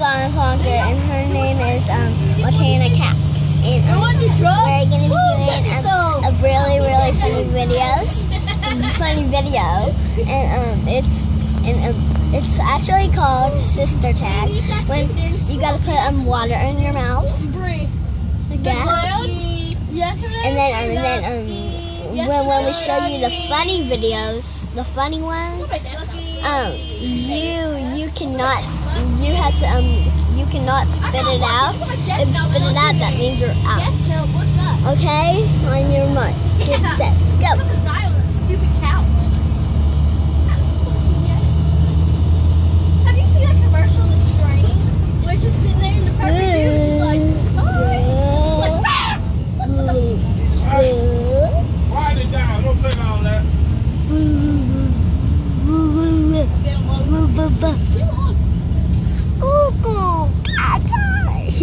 Walker, and her name is um, Montana Caps. And um, we're going to be doing a, a really, really funny videos, funny video, and um, it's and um, it's actually called Sister Tag. When you gotta put um water in your mouth, that, and then um, and then um, when when we show you the funny videos, the funny ones, um, you cannot you to, um you cannot spit it out. If you spit it out, that means you're out. Okay, on your mark, get set,